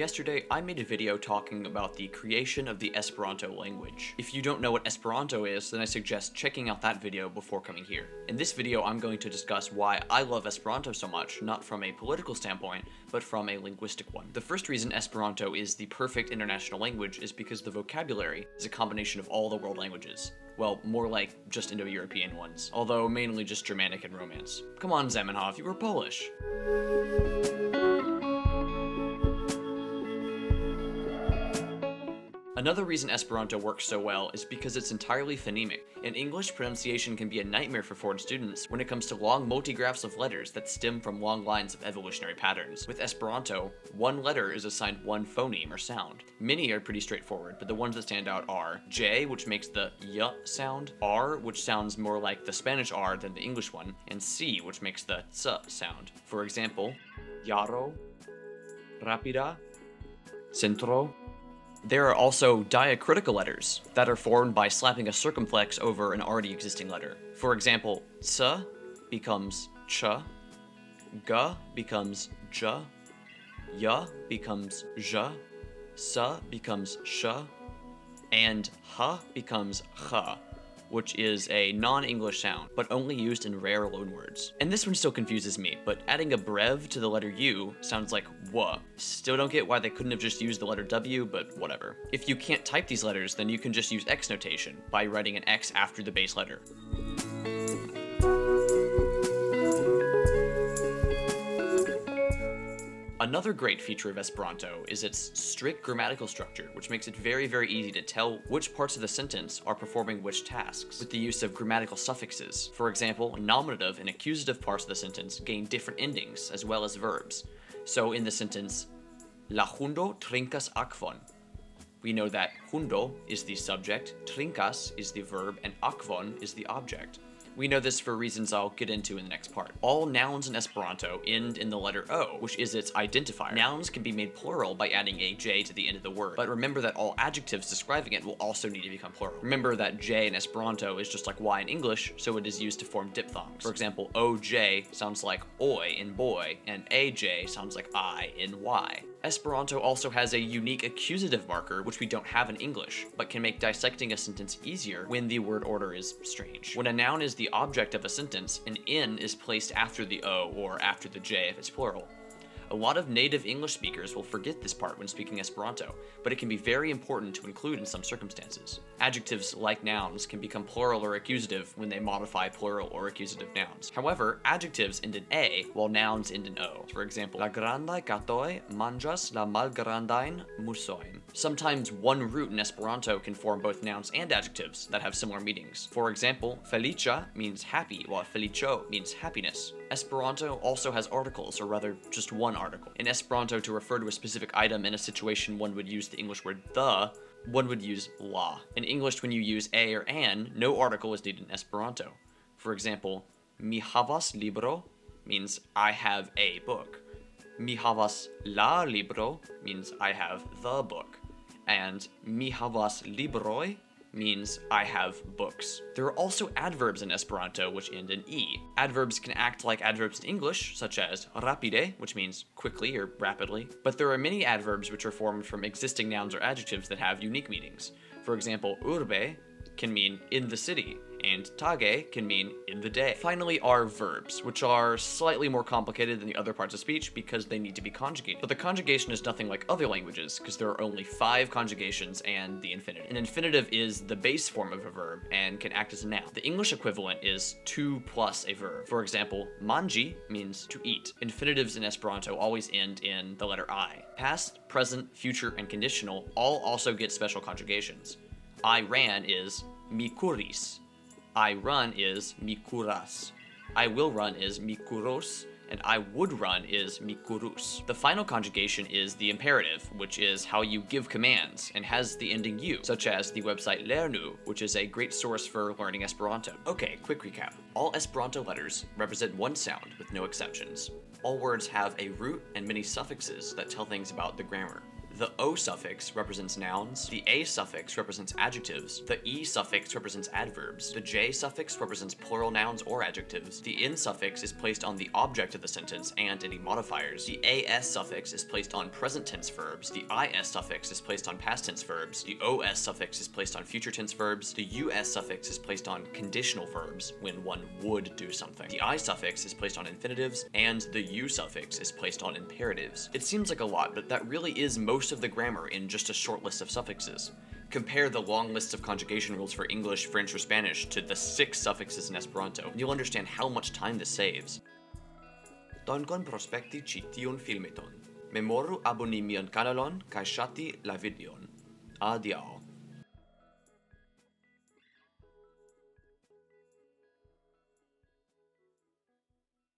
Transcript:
Yesterday, I made a video talking about the creation of the Esperanto language. If you don't know what Esperanto is, then I suggest checking out that video before coming here. In this video, I'm going to discuss why I love Esperanto so much, not from a political standpoint, but from a linguistic one. The first reason Esperanto is the perfect international language is because the vocabulary is a combination of all the world languages. Well, more like just Indo-European ones, although mainly just Germanic and Romance. Come on, Zamenhof, you were Polish. Another reason Esperanto works so well is because it's entirely phonemic. In English, pronunciation can be a nightmare for foreign students when it comes to long multigraphs of letters that stem from long lines of evolutionary patterns. With Esperanto, one letter is assigned one phoneme or sound. Many are pretty straightforward, but the ones that stand out are J, which makes the y sound, R, which sounds more like the Spanish R than the English one, and C, which makes the ts sound. For example, Jaro, Rapida, Centro, there are also diacritical letters that are formed by slapping a circumflex over an already existing letter. For example, ts becomes ch, g becomes j, y becomes j, s becomes sh, and h becomes ch which is a non-English sound, but only used in rare loanwords. And this one still confuses me, but adding a breve to the letter U sounds like w. Still don't get why they couldn't have just used the letter W, but whatever. If you can't type these letters, then you can just use X notation by writing an X after the base letter. Another great feature of Esperanto is its strict grammatical structure, which makes it very, very easy to tell which parts of the sentence are performing which tasks, with the use of grammatical suffixes. For example, nominative and accusative parts of the sentence gain different endings, as well as verbs. So in the sentence, La hundo trinkas akvon, we know that hundo is the subject, trinkas is the verb, and akvon is the object. We know this for reasons I'll get into in the next part. All nouns in Esperanto end in the letter O, which is its identifier. Nouns can be made plural by adding a J to the end of the word, but remember that all adjectives describing it will also need to become plural. Remember that J in Esperanto is just like Y in English, so it is used to form diphthongs. For example, OJ sounds like oi in boy, and AJ sounds like I in Y. Esperanto also has a unique accusative marker, which we don't have in English, but can make dissecting a sentence easier when the word order is strange. When a noun is the object of a sentence, an N is placed after the O or after the J if it's plural. A lot of native English speakers will forget this part when speaking Esperanto, but it can be very important to include in some circumstances. Adjectives, like nouns, can become plural or accusative when they modify plural or accusative nouns. However, adjectives end in A, while nouns end in O. For example, La grandaj katoj manĝas la malgrandajn musojn. Sometimes one root in Esperanto can form both nouns and adjectives that have similar meanings. For example, feliĉa means happy, while feliĉo means happiness. Esperanto also has articles, or rather, just one article. In Esperanto, to refer to a specific item in a situation, one would use the English word the, one would use la. In English, when you use a or an, no article is needed in Esperanto. For example, mi havas libro means I have a book. Mi havas la libro means I have the book. And mi havas libroj means I have books. There are also adverbs in Esperanto which end in e. Adverbs can act like adverbs in English, such as rapide, which means quickly or rapidly, but there are many adverbs which are formed from existing nouns or adjectives that have unique meanings. For example, urbe can mean in the city, and tage can mean in the day. Finally are verbs, which are slightly more complicated than the other parts of speech because they need to be conjugated. But the conjugation is nothing like other languages because there are only five conjugations and the infinitive. An infinitive is the base form of a verb and can act as a noun. The English equivalent is to plus a verb. For example, manĝi means to eat. Infinitives in Esperanto always end in the letter I. Past, present, future, and conditional all also get special conjugations. I ran is mi kuris, I run is mi kuras. I will run is mi kuros, and I would run is mi kurus. The final conjugation is the imperative, which is how you give commands, and has the ending u, such as the website Lernu, which is a great source for learning Esperanto. Okay, quick recap. All Esperanto letters represent one sound with no exceptions. All words have a root and many suffixes that tell things about the grammar. The O suffix represents nouns, the A suffix represents adjectives, the E suffix represents adverbs, the J suffix represents plural nouns or adjectives, the N suffix is placed on the object of the sentence and any modifiers, the AS suffix is placed on present tense verbs, the IS suffix is placed on past tense verbs, the OS suffix is placed on future tense verbs, the US suffix is placed on conditional verbs when one would do something, the I suffix is placed on infinitives, and the U suffix is placed on imperatives. It seems like a lot, but that really is most of the grammar in just a short list of suffixes. Compare the long lists of conjugation rules for English, French, or Spanish to the six suffixes in Esperanto, and you'll understand how much time this saves. Dankon pro spekti ĉi tiun filmeton. Memoru aboni mian kanalon kaj ŝati la videon. Adiaŭ.